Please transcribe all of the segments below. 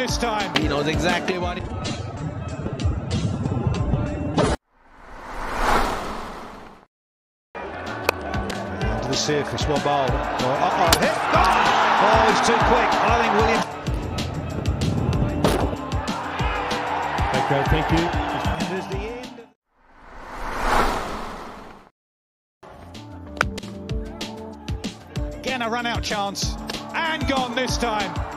this time. He knows exactly what he... To the surface, well bowled. Oh, uh oh, hit! Oh, he's too quick. I think William. Okay, thank you. And there's the end. Again, a run out chance. And gone this time.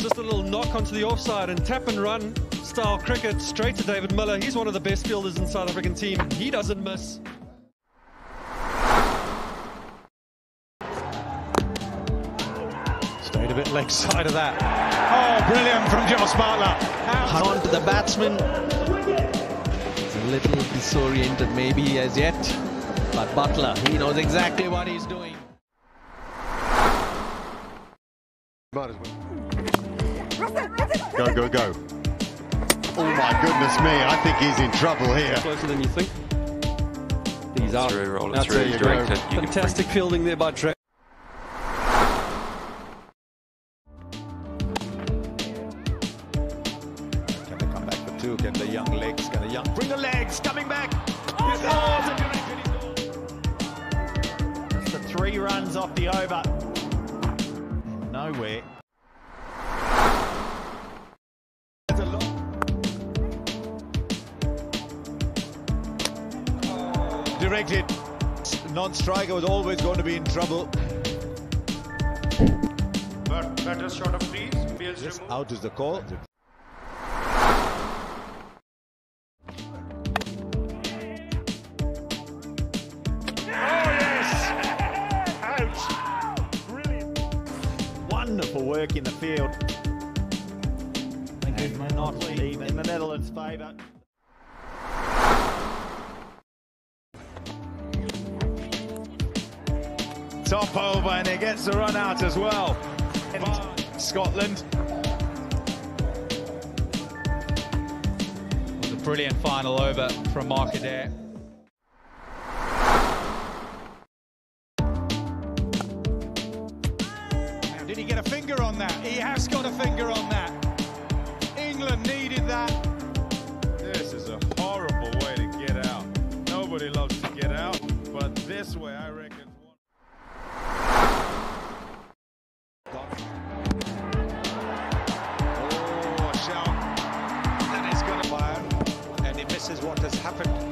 Just a little knock onto the offside and tap and run style cricket straight to David Miller. He's one of the best fielders in South African team. He doesn't miss. Stayed a bit leg side of that. Oh, brilliant from Jos Buttler. Hung on to the batsman. He's a little disoriented maybe as yet. But Buttler, he knows exactly what he's doing. Might as well. Go, go, go. Oh my goodness me, I think he's in trouble here. Closer than you think. He's out. Through, roll it That's through, you direct go. You Fantastic fielding there by Drake. Can they come back for two? Can the young legs? Can the young bring the legs coming back? Oh, That's the three runs off the over. Nowhere. Directed. Non-striker was always going to be in trouble. But better shot of freeze. Fields Yes, removed. out is the call. Oh, Wonderful work in the field. And not even in the Netherlands' favour. Top over and he gets the run out as well. Scotland. It was a brilliant final over from Mark Adair. Did he get a finger on that? He has got a finger on that. England needed that. This is a horrible way to get out. Nobody loves to get out, but this way. has happened.